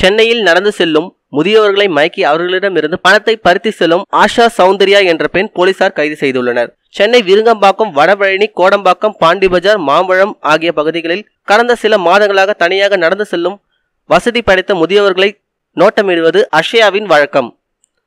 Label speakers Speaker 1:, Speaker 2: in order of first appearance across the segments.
Speaker 1: சென்னையில் நடந்து செல்லும் முதியவர்களை மயக்கி அவர்களிடமிருந்து பணத்தை பறித்து செல்லும் ஆஷா சௌந்தர்யா என்ற பெண் போலீசார் கைது செய்துள்ளனர். சென்னை விருங்கம்பாக்கம் வடபழனி கோடம்பாக்கம் பாண்டிபஜார் மாம்பழம் ஆகிய பகுதிகளில் கடந்த சில மாதங்களாக தனியாக நடந்து செல்லும் வசதி படைத்த முதியவர்களை நோட்டமிடுவது அஷயாவின் வழக்கம்.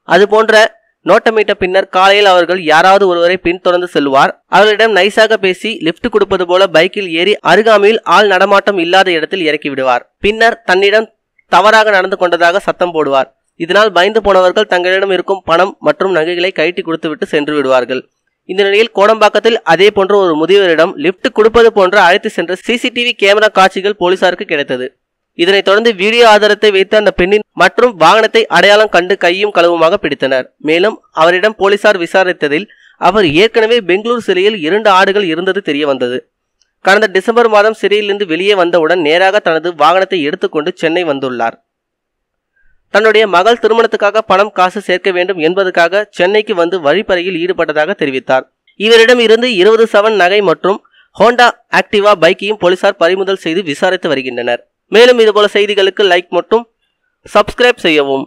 Speaker 1: அதுபோன்ற நோட்டமிட்ட பின்னர் காலையில் அவர்கள் யாராவது ஒருவரை பின்தொடர்ந்து செல்வார். அவர்களிடம் நைஸாக பேசி லிப்ட் கொடுப்பது போல பைக்கில் ஏறி அருகாமையில் ஆள் நடமாட்டம் இல்லாத இடத்தில் இறக்கி விடுவார். பின்னர் தன்னிடம் தவறாக நடந்து கொண்டதாக சத்தம் போடுவார். இதனால் பயந்து போனவர்கள் தங்களிடம் இருக்கும் பணம் மற்றும் நகைகளை கழட்டி கொடுத்துவிட்டு சென்று விடுவார்கள். இந்த நிலையில் கோடம்பாக்கத்தில் அதே போன்ற ஒரு முதியவரிடம் லிப்ட் கொடுப்பது போன்ற அழைத்து சென்ற சிசிடிவி கேமரா காட்சிகள் போலீசாருக்கு கிடைத்தது. இதனைத் தொடர்ந்து வீடியோ ஆதாரத்தை வைத்து அந்த பெண்ணின் மற்றும் வாகனத்தை அடையாளம் கண்டு கையும் களவுமாக பிடித்தனர். மேலும் அவரிடம் போலீசார் விசாரித்ததில் அவர் ஏற்கனவே பெங்களூர் சிறையில் இரண்டு ஆடுகள் இருந்தது தெரிய வந்தது கடந்த டிசம்பர் மாதம் சிறையிலிருந்து வெளியே வந்தவுடன் நேராக தனது வாகனத்தை எடுத்துக்கொண்டு சென்னை வந்துள்ளார். தன்னுடைய மகள் திருமணத்துக்காக பணம் காசு சேர்க்க வேண்டும் என்பதற்காக சென்னைக்கு வந்து வழிப்பறையில் ஈடுபட்டதாக தெரிவித்தார். இவரிடம் இருந்து இருபது சவன் நகை மற்றும் ஹோண்டா ஆக்டிவா பைக்கையும் போலீசார் பறிமுதல் செய்து விசாரித்து வருகின்றனர். மேலும் இதுபோல செய்திகளுக்கு லைக் மற்றும் சப்ஸ்கிரைப் செய்யவும்.